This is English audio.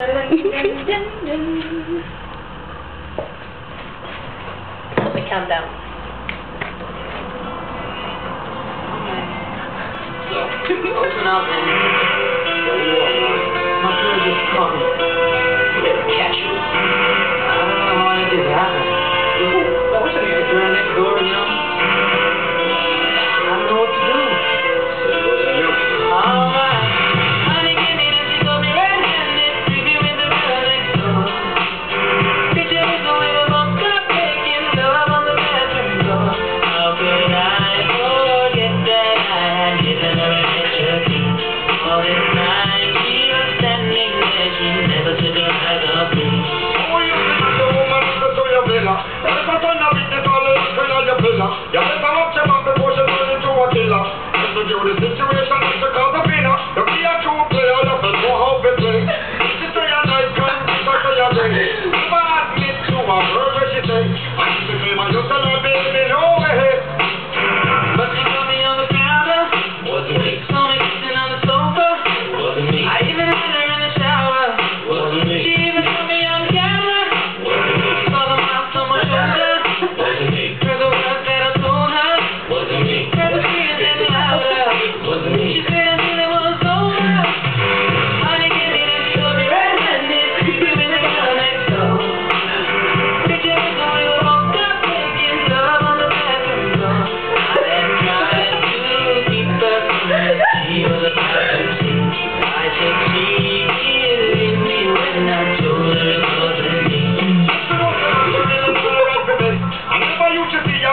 Let me count down. Open up and... My. future.